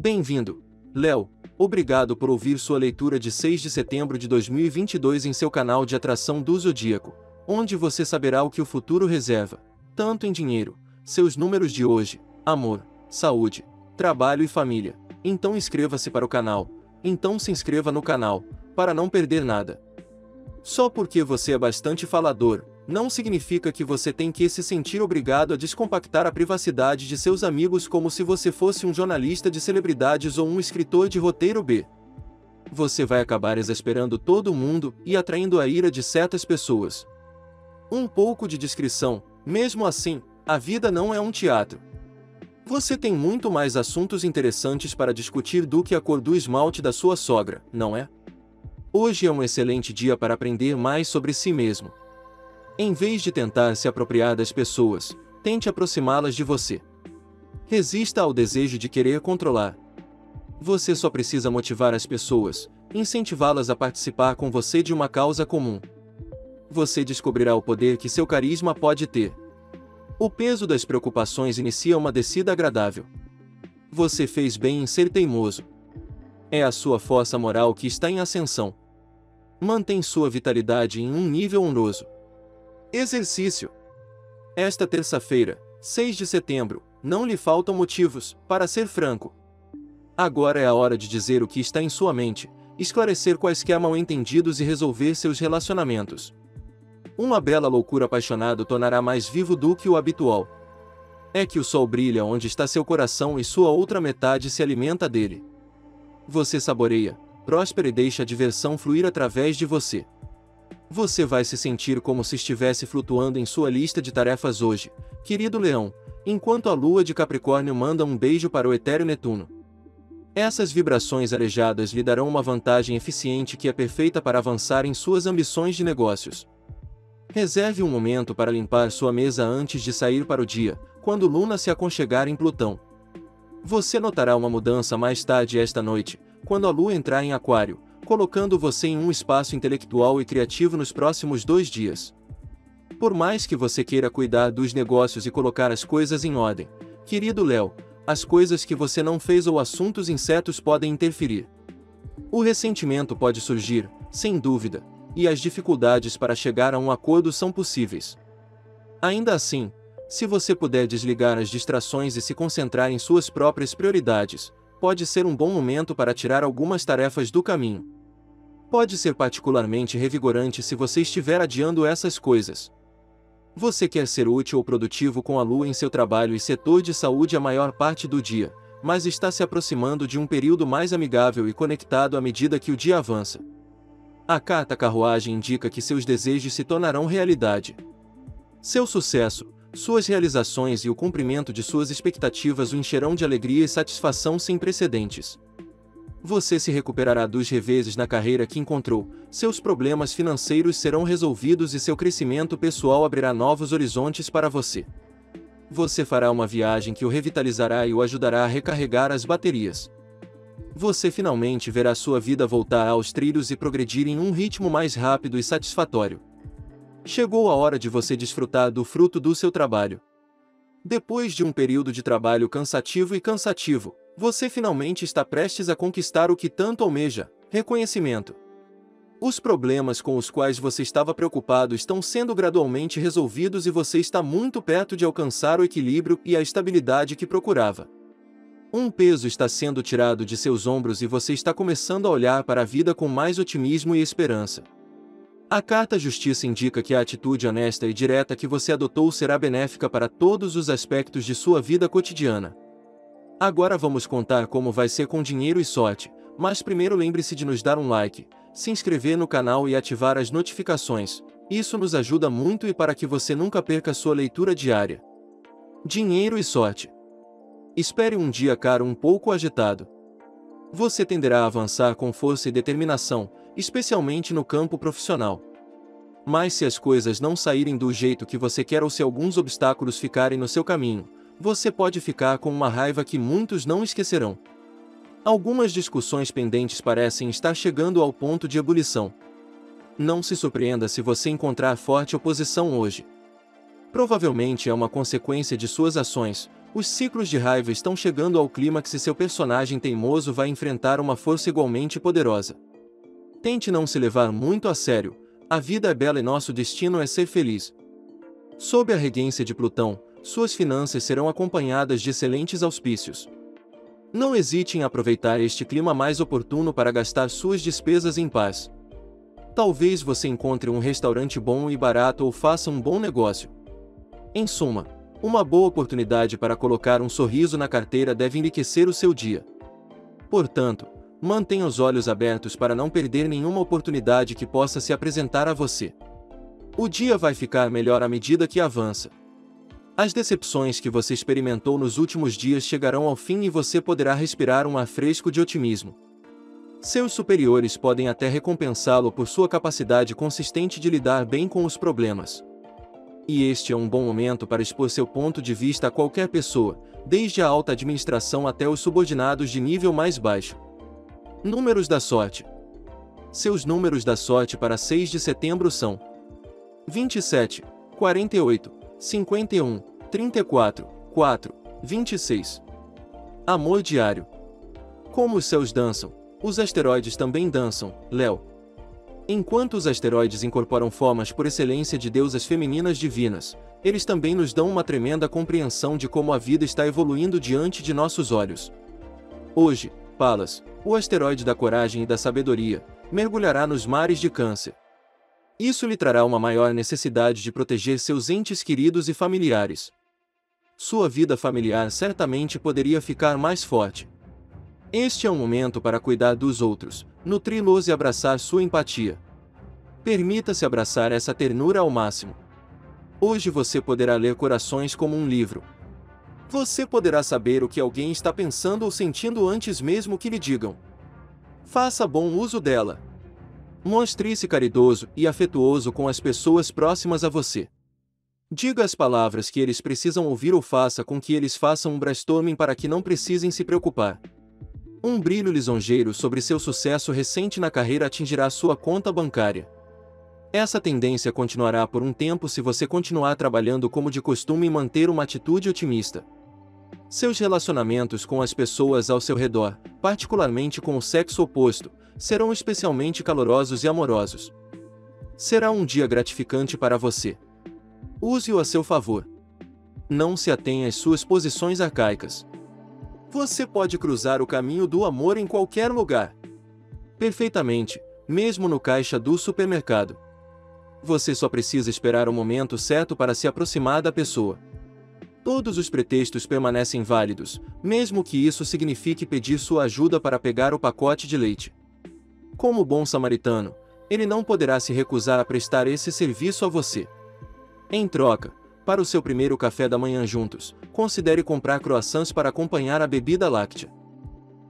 Bem-vindo, Léo. Obrigado por ouvir sua leitura de 6 de setembro de 2022 em seu canal de atração do Zodíaco, onde você saberá o que o futuro reserva, tanto em dinheiro, seus números de hoje, amor, saúde, trabalho e família. Então inscreva-se para o canal. Então se inscreva no canal, para não perder nada. Só porque você é bastante falador, não significa que você tem que se sentir obrigado a descompactar a privacidade de seus amigos como se você fosse um jornalista de celebridades ou um escritor de roteiro B. Você vai acabar exasperando todo mundo e atraindo a ira de certas pessoas. Um pouco de discrição, mesmo assim, a vida não é um teatro. Você tem muito mais assuntos interessantes para discutir do que a cor do esmalte da sua sogra, não é? Hoje é um excelente dia para aprender mais sobre si mesmo. Em vez de tentar se apropriar das pessoas, tente aproximá-las de você. Resista ao desejo de querer controlar. Você só precisa motivar as pessoas, incentivá-las a participar com você de uma causa comum. Você descobrirá o poder que seu carisma pode ter. O peso das preocupações inicia uma descida agradável. Você fez bem em ser teimoso. É a sua força moral que está em ascensão. Mantém sua vitalidade em um nível honroso. Exercício. Esta terça-feira, 6 de setembro, não lhe faltam motivos, para ser franco. Agora é a hora de dizer o que está em sua mente, esclarecer quaisquer mal-entendidos e resolver seus relacionamentos. Uma bela loucura apaixonado tornará mais vivo do que o habitual. É que o sol brilha onde está seu coração e sua outra metade se alimenta dele. Você saboreia, próspera e deixa a diversão fluir através de você. Você vai se sentir como se estivesse flutuando em sua lista de tarefas hoje, querido leão, enquanto a lua de Capricórnio manda um beijo para o etéreo Netuno. Essas vibrações arejadas lhe darão uma vantagem eficiente que é perfeita para avançar em suas ambições de negócios. Reserve um momento para limpar sua mesa antes de sair para o dia, quando Luna se aconchegar em Plutão. Você notará uma mudança mais tarde esta noite, quando a lua entrar em Aquário, colocando você em um espaço intelectual e criativo nos próximos dois dias. Por mais que você queira cuidar dos negócios e colocar as coisas em ordem, querido Léo, as coisas que você não fez ou assuntos incertos podem interferir. O ressentimento pode surgir, sem dúvida, e as dificuldades para chegar a um acordo são possíveis. Ainda assim, se você puder desligar as distrações e se concentrar em suas próprias prioridades, pode ser um bom momento para tirar algumas tarefas do caminho. Pode ser particularmente revigorante se você estiver adiando essas coisas. Você quer ser útil ou produtivo com a lua em seu trabalho e setor de saúde a maior parte do dia, mas está se aproximando de um período mais amigável e conectado à medida que o dia avança. A carta carruagem indica que seus desejos se tornarão realidade. Seu sucesso, suas realizações e o cumprimento de suas expectativas o encherão de alegria e satisfação sem precedentes. Você se recuperará dos reveses na carreira que encontrou, seus problemas financeiros serão resolvidos e seu crescimento pessoal abrirá novos horizontes para você. Você fará uma viagem que o revitalizará e o ajudará a recarregar as baterias. Você finalmente verá sua vida voltar aos trilhos e progredir em um ritmo mais rápido e satisfatório. Chegou a hora de você desfrutar do fruto do seu trabalho. Depois de um período de trabalho cansativo e cansativo, você finalmente está prestes a conquistar o que tanto almeja: reconhecimento. Os problemas com os quais você estava preocupado estão sendo gradualmente resolvidos e você está muito perto de alcançar o equilíbrio e a estabilidade que procurava. Um peso está sendo tirado de seus ombros e você está começando a olhar para a vida com mais otimismo e esperança. A carta Justiça indica que a atitude honesta e direta que você adotou será benéfica para todos os aspectos de sua vida cotidiana. Agora vamos contar como vai ser com dinheiro e sorte, mas primeiro lembre-se de nos dar um like, se inscrever no canal e ativar as notificações, isso nos ajuda muito e para que você nunca perca sua leitura diária. Dinheiro e sorte. Espere um dia caro um pouco agitado. Você tenderá a avançar com força e determinação, especialmente no campo profissional. Mas se as coisas não saírem do jeito que você quer ou se alguns obstáculos ficarem no seu caminho, você pode ficar com uma raiva que muitos não esquecerão. Algumas discussões pendentes parecem estar chegando ao ponto de ebulição. Não se surpreenda se você encontrar forte oposição hoje. Provavelmente é uma consequência de suas ações, Os ciclos de raiva estão chegando ao clímax e seu personagem teimoso vai enfrentar uma força igualmente poderosa. Tente não se levar muito a sério, a vida é bela e nosso destino é ser feliz. Sob a regência de Plutão, suas finanças serão acompanhadas de excelentes auspícios. Não hesite em aproveitar este clima mais oportuno para gastar suas despesas em paz. Talvez você encontre um restaurante bom e barato ou faça um bom negócio. Em suma, uma boa oportunidade para colocar um sorriso na carteira deve enriquecer o seu dia. Portanto, mantenha os olhos abertos para não perder nenhuma oportunidade que possa se apresentar a você. O dia vai ficar melhor à medida que avança. As decepções que você experimentou nos últimos dias chegarão ao fim e você poderá respirar um ar fresco de otimismo. Seus superiores podem até recompensá-lo por sua capacidade consistente de lidar bem com os problemas. E este é um bom momento para expor seu ponto de vista a qualquer pessoa, desde a alta administração até os subordinados de nível mais baixo. Números da sorte. Seus números da sorte para 6 de setembro são 27, 48, 51, 34, 4, 26. Amor diário. Como os céus dançam, os asteroides também dançam, Léo. Enquanto os asteroides incorporam formas por excelência de deusas femininas divinas, eles também nos dão uma tremenda compreensão de como a vida está evoluindo diante de nossos olhos. Hoje, Palas, o asteroide da coragem e da sabedoria, mergulhará nos mares de Câncer. Isso lhe trará uma maior necessidade de proteger seus entes queridos e familiares. Sua vida familiar certamente poderia ficar mais forte. Este é um momento para cuidar dos outros, nutri-los e abraçar sua empatia. Permita-se abraçar essa ternura ao máximo. Hoje você poderá ler corações como um livro. Você poderá saber o que alguém está pensando ou sentindo antes mesmo que lhe digam. Faça bom uso dela. Mostre-se caridoso e afetuoso com as pessoas próximas a você. Diga as palavras que eles precisam ouvir ou faça com que eles façam um brainstorming para que não precisem se preocupar. Um brilho lisonjeiro sobre seu sucesso recente na carreira atingirá sua conta bancária. Essa tendência continuará por um tempo se você continuar trabalhando como de costume e manter uma atitude otimista. Seus relacionamentos com as pessoas ao seu redor, particularmente com o sexo oposto, serão especialmente calorosos e amorosos. Será um dia gratificante para você. Use-o a seu favor. Não se atenha às suas posições arcaicas. Você pode cruzar o caminho do amor em qualquer lugar. Perfeitamente, mesmo no caixa do supermercado. Você só precisa esperar o momento certo para se aproximar da pessoa. Todos os pretextos permanecem válidos, mesmo que isso signifique pedir sua ajuda para pegar o pacote de leite. Como bom samaritano, ele não poderá se recusar a prestar esse serviço a você. Em troca, para o seu primeiro café da manhã juntos, considere comprar croissants para acompanhar a bebida láctea.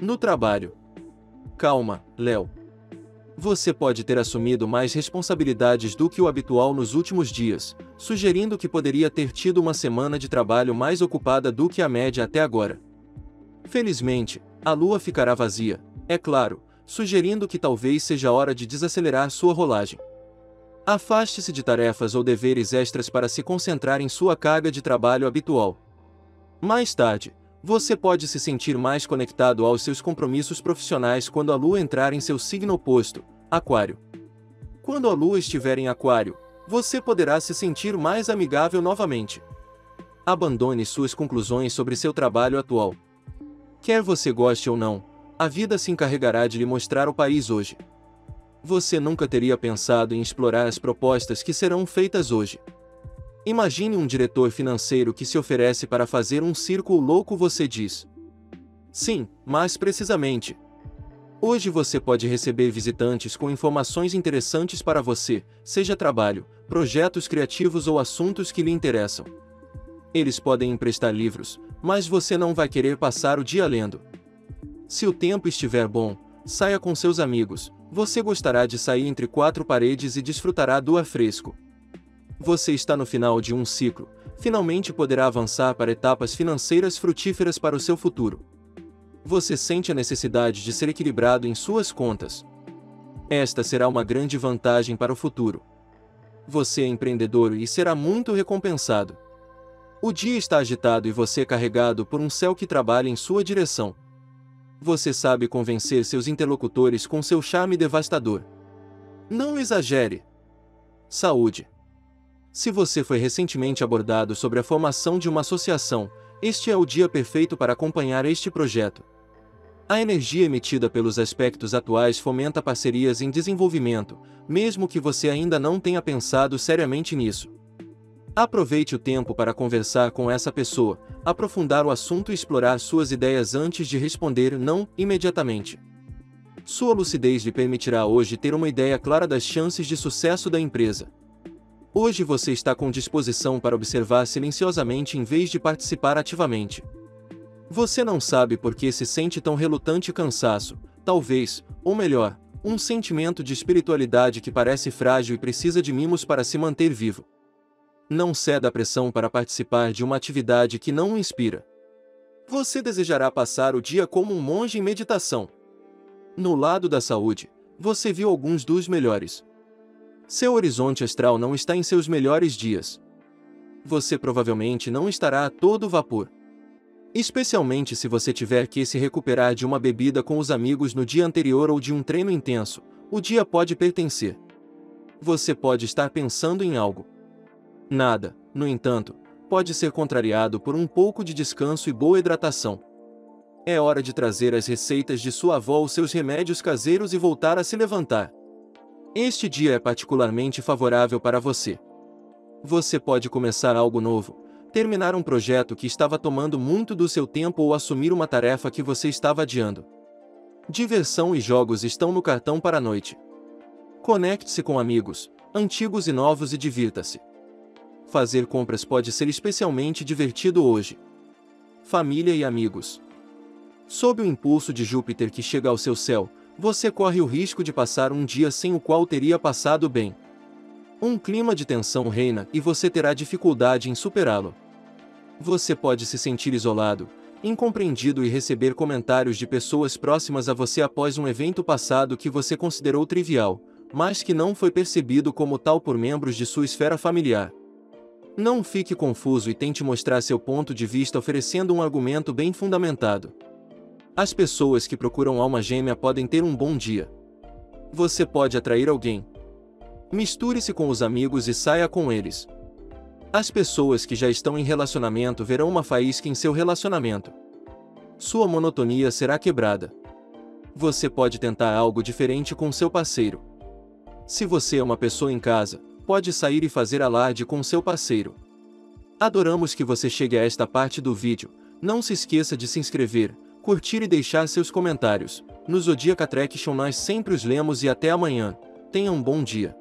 No trabalho. Calma, Léo. Você pode ter assumido mais responsabilidades do que o habitual nos últimos dias, sugerindo que poderia ter tido uma semana de trabalho mais ocupada do que a média até agora. Felizmente, a lua ficará vazia, é claro, sugerindo que talvez seja hora de desacelerar sua rolagem. Afaste-se de tarefas ou deveres extras para se concentrar em sua carga de trabalho habitual. Mais tarde, você pode se sentir mais conectado aos seus compromissos profissionais quando a lua entrar em seu signo oposto, Aquário. Quando a lua estiver em Aquário, você poderá se sentir mais amigável novamente. Abandone suas conclusões sobre seu trabalho atual. Quer você goste ou não, a vida se encarregará de lhe mostrar o país hoje. Você nunca teria pensado em explorar as propostas que serão feitas hoje. Imagine um diretor financeiro que se oferece para fazer um círculo louco, você diz. Sim, mais precisamente. Hoje você pode receber visitantes com informações interessantes para você, seja trabalho, projetos criativos ou assuntos que lhe interessam. Eles podem emprestar livros, mas você não vai querer passar o dia lendo. Se o tempo estiver bom, saia com seus amigos, você gostará de sair entre quatro paredes e desfrutará do ar fresco. Você está no final de um ciclo, finalmente poderá avançar para etapas financeiras frutíferas para o seu futuro. Você sente a necessidade de ser equilibrado em suas contas. Esta será uma grande vantagem para o futuro. Você é empreendedor e será muito recompensado. O dia está agitado e você é carregado por um céu que trabalha em sua direção. Você sabe convencer seus interlocutores com seu charme devastador. Não exagere. Saúde. Se você foi recentemente abordado sobre a formação de uma associação, este é o dia perfeito para acompanhar este projeto. A energia emitida pelos aspectos atuais fomenta parcerias em desenvolvimento, mesmo que você ainda não tenha pensado seriamente nisso. Aproveite o tempo para conversar com essa pessoa, aprofundar o assunto e explorar suas ideias antes de responder não imediatamente. Sua lucidez lhe permitirá hoje ter uma ideia clara das chances de sucesso da empresa. Hoje você está com disposição para observar silenciosamente em vez de participar ativamente. Você não sabe por que se sente tão relutante e cansaço, talvez, ou melhor, um sentimento de espiritualidade que parece frágil e precisa de mimos para se manter vivo. Não ceda à pressão para participar de uma atividade que não o inspira. Você desejará passar o dia como um monge em meditação. No lado da saúde, você viu alguns dos melhores. Seu horizonte astral não está em seus melhores dias. Você provavelmente não estará a todo vapor. Especialmente se você tiver que se recuperar de uma bebida com os amigos no dia anterior ou de um treino intenso, o dia pode pertencer. Você pode estar pensando em algo. Nada, no entanto, pode ser contrariado por um pouco de descanso e boa hidratação. É hora de trazer as receitas de sua avó ou seus remédios caseiros e voltar a se levantar. Este dia é particularmente favorável para você. Você pode começar algo novo, terminar um projeto que estava tomando muito do seu tempo ou assumir uma tarefa que você estava adiando. Diversão e jogos estão no cartão para a noite. Conecte-se com amigos, antigos e novos e divirta-se. Fazer compras pode ser especialmente divertido hoje. Família e amigos. Sob o impulso de Júpiter que chega ao seu céu, você corre o risco de passar um dia sem o qual teria passado bem. Um clima de tensão reina e você terá dificuldade em superá-lo. Você pode se sentir isolado, incompreendido e receber comentários de pessoas próximas a você após um evento passado que você considerou trivial, mas que não foi percebido como tal por membros de sua esfera familiar. Não fique confuso e tente mostrar seu ponto de vista oferecendo um argumento bem fundamentado. As pessoas que procuram alma gêmea podem ter um bom dia. Você pode atrair alguém. Misture-se com os amigos e saia com eles. As pessoas que já estão em relacionamento verão uma faísca em seu relacionamento. Sua monotonia será quebrada. Você pode tentar algo diferente com seu parceiro. Se você é uma pessoa em casa, pode sair e fazer alarde com seu parceiro. Adoramos que você chegue a esta parte do vídeo. Não se esqueça de se inscrever, curtir e deixar seus comentários. No Zodiac Attraction nós sempre os lemos e até amanhã. Tenha um bom dia.